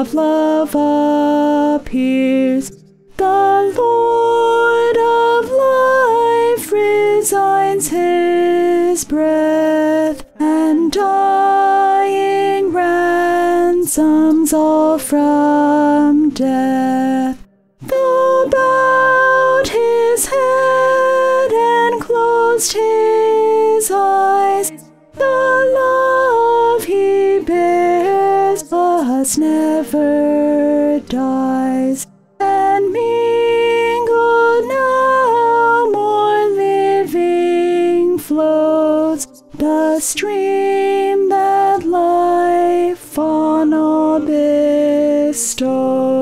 of love appears. The Lord of life resigns his breath, and dying ransoms all from death. never dies, and me no more living flows the stream that life on all bestows.